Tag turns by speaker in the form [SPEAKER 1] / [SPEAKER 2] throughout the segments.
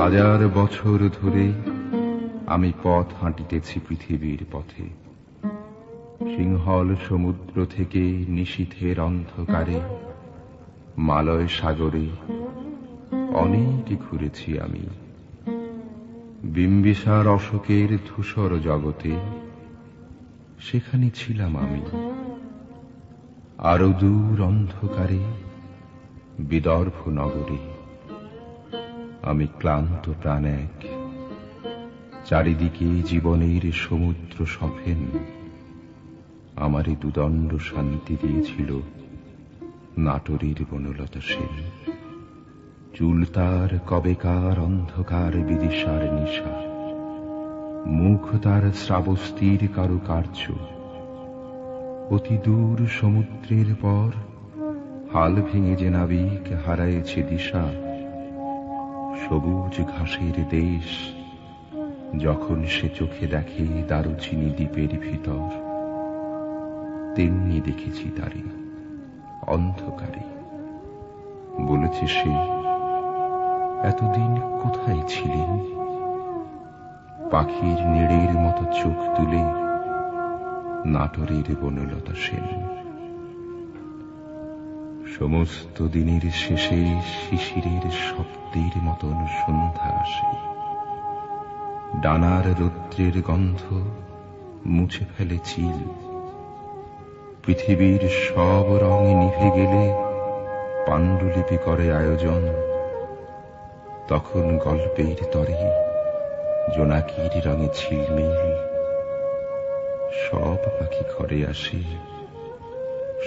[SPEAKER 1] হাজার বছর ধরে আমি পথ হাঁটিতেছি পৃথিবীর পথে। সিংহল সমুদ্র থেকে নিশীথের অন্ধকারে, মালয় সাগরে অনেক ঘুরেছি আমি। বিম্বিসার অশোকের ধূসর জগতে সেখানে ছিলাম আমি। আরও দূর অন্ধকারে বিদর্ভ নগরে আমি ক্লান্ত প্রাণ এক। চারিদিকে জীবনের সমুদ্র সফেন। আমারে দুদণ্ড শান্তি দিয়েছিল নাটোরের বনলতা সেন। চুল তার কবেকার অন্ধকার বিদিশার নিশা। মুখ তার শ্রাবস্তির কারুকার্য। অতি দূর সমুদ্রের পর হাল ভেঙে যে নাবিক হারায়েছে দিশা সবুজ ঘাসের দেশ, যখন সে চোখে দেখে দারুচিনি দ্বীপের ভিতর, তেমনি দেখেছি তারে অন্ধকারে। বলেছে সে, এতদিন কোথায় ছিলেন পাখির নেড়ের মতো চোখ তুলে নাটোরের বনলতা সেন সমস্ত দিনের শেষে শিশিরের শব্দের মতন সন্ধ্যা আসে। ডানার রৌদ্রের গন্ধ মুছে ফেলে চিল। পৃথিবীর সব রঙে নিভে গেলে পাণ্ডুলিপি করে আয়োজন। তখন গল্পের তরে জোনাকির রঙে ছিলমিল সব পাখি ঘরে আসে।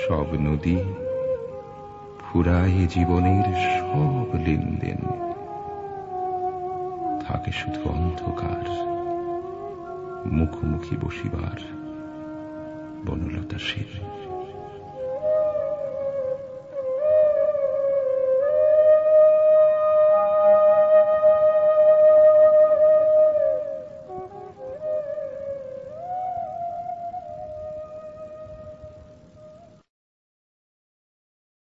[SPEAKER 1] সব নদী ফুরায় জীবনের সব লেনদেন। থাকে শুধু অন্ধকার মুখোমুখি বসিবার বনলতা সেন।